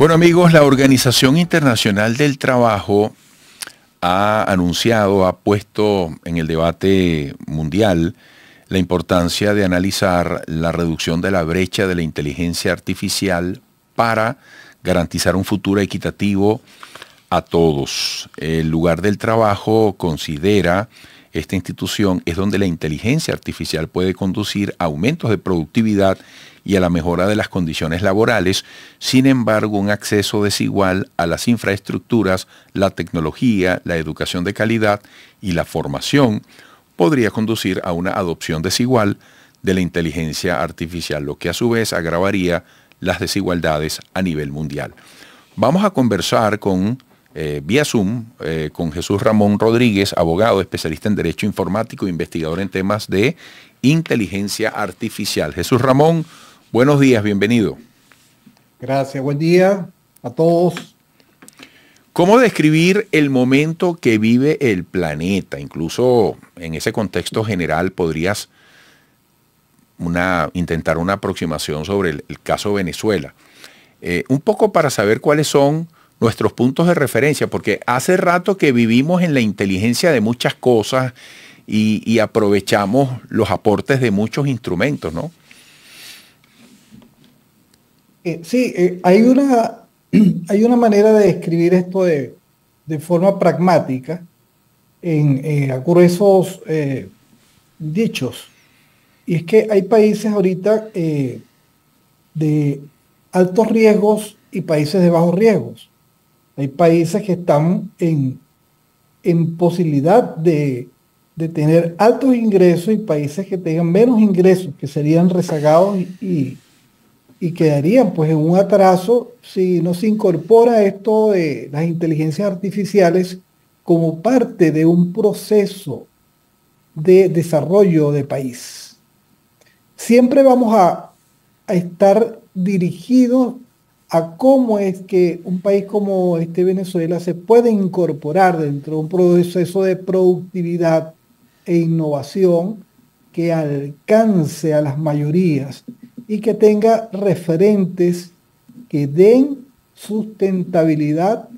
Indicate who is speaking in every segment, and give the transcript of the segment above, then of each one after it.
Speaker 1: Bueno amigos, la Organización Internacional del Trabajo ha anunciado, ha puesto en el debate mundial la importancia de analizar la reducción de la brecha de la inteligencia artificial para garantizar un futuro equitativo a todos. El lugar del trabajo considera esta institución es donde la inteligencia artificial puede conducir a aumentos de productividad y a la mejora de las condiciones laborales, sin embargo un acceso desigual a las infraestructuras, la tecnología, la educación de calidad y la formación podría conducir a una adopción desigual de la inteligencia artificial, lo que a su vez agravaría las desigualdades a nivel mundial. Vamos a conversar con eh, vía Zoom eh, con Jesús Ramón Rodríguez, abogado, especialista en Derecho Informático e investigador en temas de inteligencia artificial. Jesús Ramón, Buenos días, bienvenido.
Speaker 2: Gracias, buen día a todos.
Speaker 1: ¿Cómo describir el momento que vive el planeta? Incluso en ese contexto general podrías una, intentar una aproximación sobre el, caso Venezuela. Eh, un poco para saber cuáles son nuestros puntos de referencia, porque hace rato que vivimos en la inteligencia de muchas cosas y, aprovechamos los aportes de muchos instrumentos, ¿no?
Speaker 2: Eh, sí, eh, hay, una, hay una manera de describir esto de, forma pragmática en eh, esos eh, dichos. Y es que hay países ahorita de altos riesgos y países de bajos riesgos. Hay países que están en, en posibilidad de, de, tener altos ingresos y países que tengan menos ingresos, que serían rezagados y y quedarían pues en un atraso si no se incorpora esto de las inteligencias artificiales como parte de un proceso de desarrollo de país. Siempre vamos a, a estar dirigidos a cómo es que un país como este Venezuela se puede incorporar dentro de un proceso de productividad e innovación que alcance a las mayorías y que tenga referentes que den sustentabilidad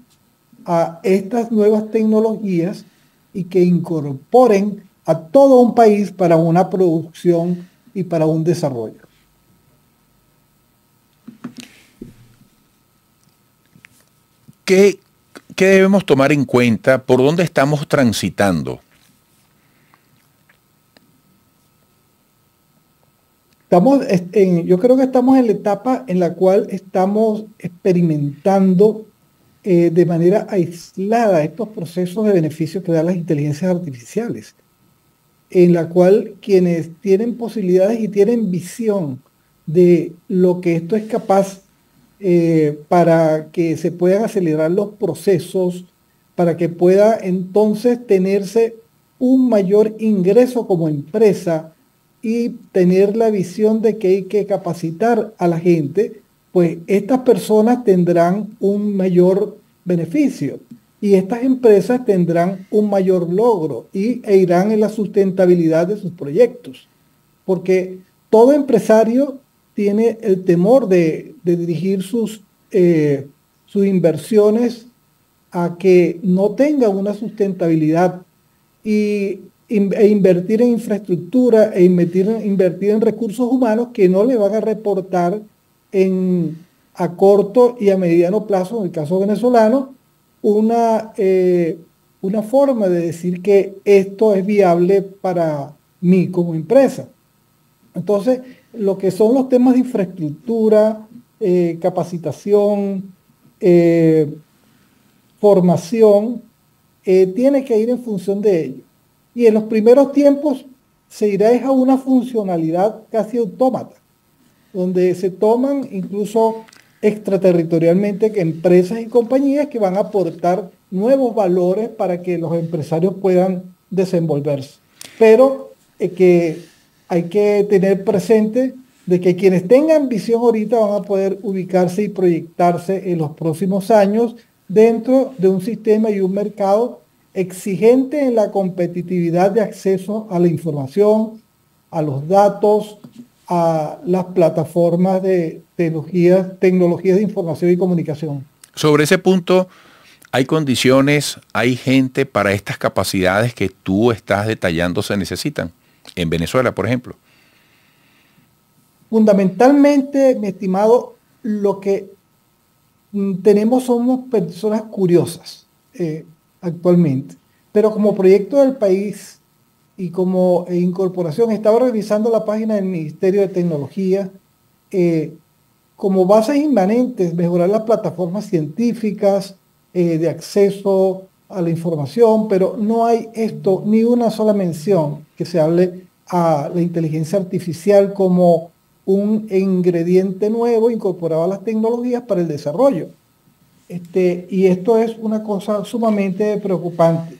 Speaker 2: a estas nuevas tecnologías y que incorporen a todo un país para una producción y para un desarrollo.
Speaker 1: ¿Qué, ¿Qué, debemos tomar en cuenta? ¿Por dónde estamos transitando?
Speaker 2: Estamos yo creo que estamos en la etapa en la cual estamos experimentando eh, de manera aislada estos procesos de beneficio que dan las inteligencias artificiales, en la cual quienes tienen posibilidades y tienen visión de lo que esto es capaz eh, para que se puedan acelerar los procesos, para que pueda entonces tenerse un mayor ingreso como empresa, y tener la visión de que hay que capacitar a la gente, pues estas personas tendrán un mayor beneficio y estas empresas tendrán un mayor logro y, e irán en la sustentabilidad de sus proyectos. Porque todo empresario tiene el temor de, dirigir sus, eh, sus inversiones a que no tengan una sustentabilidad. Y e invertir en infraestructura e invertir, invertir en recursos humanos que no le van a reportar en, a corto y a mediano plazo, en el caso venezolano, una, eh, una forma de decir que esto es viable para mí como empresa. Entonces, lo que son los temas de infraestructura, eh, capacitación, eh, formación, tiene que ir en función de ello. Y en los primeros tiempos se irá a una funcionalidad casi autómata, donde se toman incluso extraterritorialmente empresas y compañías que van a aportar nuevos valores para que los empresarios puedan desenvolverse. Pero que hay que tener presente de que quienes tengan visión ahorita van a poder ubicarse y proyectarse en los próximos años dentro de un sistema y un mercado exigente en la competitividad de acceso a la información, a los datos, a las plataformas de tecnologías, tecnologías de información y comunicación.
Speaker 1: Sobre ese punto, ¿hay condiciones, hay gente para estas capacidades que tú estás detallando se necesitan? En Venezuela, por ejemplo.
Speaker 2: Fundamentalmente, mi estimado, lo que mm, tenemos somos personas curiosas eh, actualmente, pero como proyecto del país y como incorporación, estaba revisando la página del Ministerio de Tecnología, eh, como bases inmanentes, mejorar las plataformas científicas eh, de acceso a la información, pero no hay esto, ni una sola mención que se hable a la inteligencia artificial como un ingrediente nuevo incorporado a las tecnologías para el desarrollo. Este, y esto es una cosa sumamente preocupante,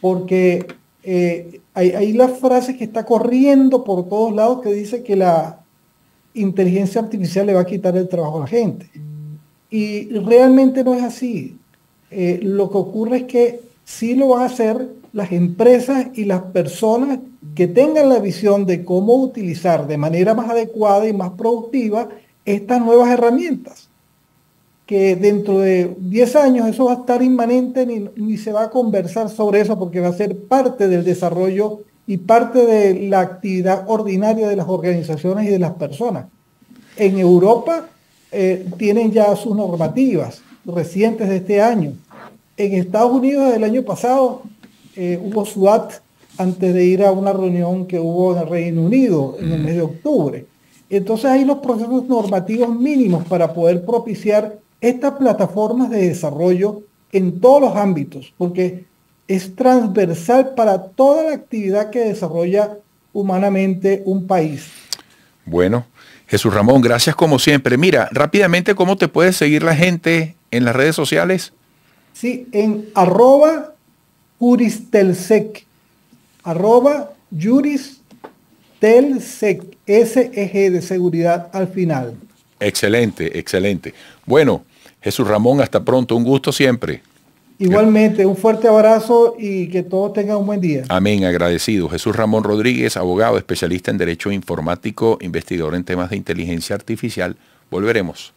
Speaker 2: porque eh, hay, hay la frase que está corriendo por todos lados que dice que la inteligencia artificial le va a quitar el trabajo a la gente. Y realmente no es así. Eh, lo que ocurre es que sí lo van a hacer las empresas y las personas que tengan la visión de cómo utilizar de manera más adecuada y más productiva estas nuevas herramientas. Que dentro de 10 años eso va a estar inmanente ni, ni se va a conversar sobre eso porque va a ser parte del desarrollo y parte de la actividad ordinaria de las organizaciones y de las personas. En Europa eh, tienen ya sus normativas recientes de este año. En Estados Unidos del año pasado eh, hubo SWAT antes de ir a una reunión que hubo en el Reino Unido en el mes de octubre. Entonces hay los procesos normativos mínimos para poder propiciar estas plataformas de desarrollo en todos los ámbitos, porque es transversal para toda la actividad que desarrolla humanamente un país.
Speaker 1: Bueno, Jesús Ramón, gracias como siempre. Mira, rápidamente, ¿cómo te puede seguir la gente en las redes sociales?
Speaker 2: Sí, en arroba juristelsec, arroba juristelsec, SEG de seguridad al final.
Speaker 1: Excelente, excelente. Bueno, Jesús Ramón, hasta pronto, un gusto siempre.
Speaker 2: Igualmente, un fuerte abrazo y que todos tengan un buen día.
Speaker 1: Amén, agradecido. Jesús Ramón Rodríguez, abogado, especialista en Derecho Informático, investigador en temas de inteligencia artificial. Volveremos.